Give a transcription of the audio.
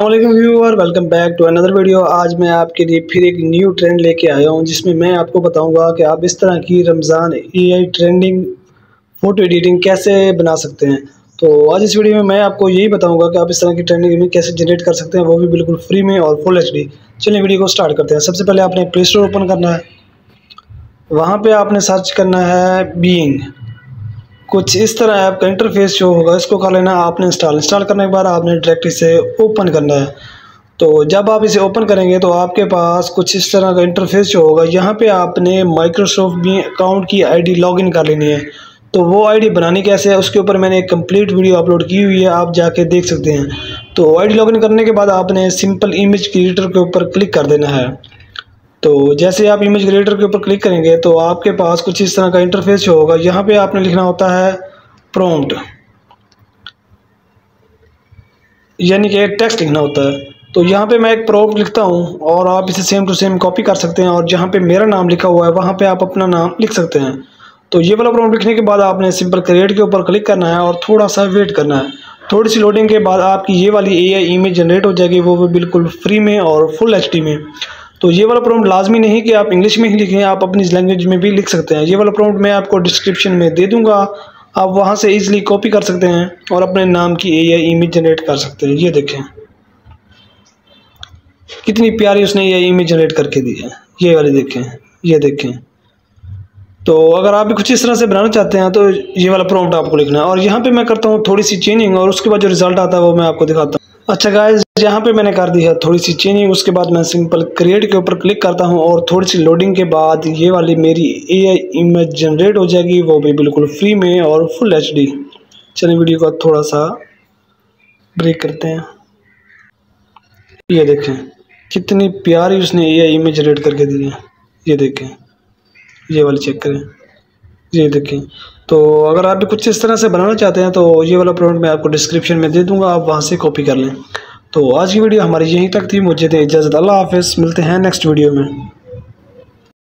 Allam viewer welcome back to another video आज मैं आपके लिए फिर एक न्यू ट्रेंड लेके आया हूँ, जिसमें मैं आपको बताऊँगा कि आप इस तरह की Ramzan AI trending photo editing कैसे बना सकते हैं। तो आज इस वीडियो में मैं आपको यही बताऊँगा कि आप इस तरह की ट्रेंडिंग में कैसे जनरेट कर सकते हैं, वो भी बिल्कुल फ्री में और फुल एचडी चलिए वीडियो को स्टार्ट करते हैं। सबसे पहले आपने प्ले स्टोर ओपन करना है। वहाँ पर आपने सर्च करना है बींग कुछ इस तरह ऐप का इंटरफेस जो होगा, इसको कर लेना आपने इंस्टॉल इंस्टॉल करने के बाद आपने डायरेक्ट इसे ओपन करना है। तो जब आप इसे ओपन करेंगे तो आपके पास कुछ इस तरह का इंटरफेस जो होगा, यहाँ पे आपने माइक्रोसॉफ्ट भी अकाउंट की आईडी लॉगिन कर लेनी है। तो वो आईडी बनानी कैसे है, उसके ऊपर मैंने एक कंप्लीट वीडियो अपलोड की हुई है, आप जाके देख सकते हैं। तो आईडी लॉगिन करने के बाद आपने सिंपल इमेज क्रिएटर के ऊपर क्लिक कर देना है। तो जैसे आप इमेज क्रिएटर के ऊपर क्लिक करेंगे तो आपके पास कुछ इस तरह का इंटरफेस होगा। यहाँ पे आपने लिखना होता है प्रोम्प्ट यानी कि एक टेक्स्ट लिखना होता है। तो यहाँ पे मैं एक प्रोम्प्ट लिखता हूँ और आप इसे सेम टू सेम कॉपी कर सकते हैं और जहाँ पे मेरा नाम लिखा हुआ है, वहाँ पे आप अपना नाम लिख सकते हैं। तो ये वाला प्रोम्प्ट लिखने के बाद आपने सिंपल क्रिएट के ऊपर क्लिक करना है और थोड़ा सा वेट करना है। थोड़ी सी लोडिंग के बाद आपकी ये वाली एआई इमेज जनरेट हो जाएगी, वो भी बिल्कुल फ्री में और फुल एचडी में। तो ये वाला प्रॉम्प्ट लाजमी नहीं कि आप इंग्लिश में ही लिखें, आप अपनी लैंग्वेज में भी लिख सकते हैं। ये वाला प्रॉम्प्ट मैं आपको डिस्क्रिप्शन में दे दूँगा। आप वहाँ से इजीली कॉपी कर सकते हैं और अपने नाम की ए इमेज जनरेट कर सकते हैं। ये देखें। कितनी प्यारी उसने ये इमेज जनरेट करके दी है। ये वाली देखें। ये देखें। तो अगर आप भी कुछ इस तरह से बनाना चाहते हैं तो ये वाला प्रॉम्प्ट आपको लिखना है। और यहाँ पे मैं करता हूँ थोड़ी सी चेंजिंग और उसके बाद जो रिज़ल्ट आता है, वो मैं आपको दिखाता हूँ। अच्छा गाइज़ यहाँ पे मैंने कर दी है थोड़ी सी चेंजिंग उसके बाद मैं सिंपल क्रिएट के ऊपर क्लिक करता हूँ और थोड़ी सी लोडिंग के बाद ये वाली मेरी एआई इमेज जनरेट हो जाएगी, वो भी बिल्कुल फ्री में और फुल एच डी चलिए वीडियो का थोड़ा सा ब्रेक करते हैं। ये देखें, कितनी प्यारी उसने ए आई इमेज जनरेट करके दी है। ये देखें, ये वाली चेक करें। ये देखें तो अगर आप भी कुछ इस तरह से बनाना चाहते हैं तो ये वाला प्रोडक्ट मैं आपको डिस्क्रिप्शन में दे दूँगा, आप वहाँ से कॉपी कर लें। तो आज की वीडियो हमारी यहीं तक थी। मुझे दे इजाज़त। अल्लाह हाफिज़। मिलते हैं नेक्स्ट वीडियो में।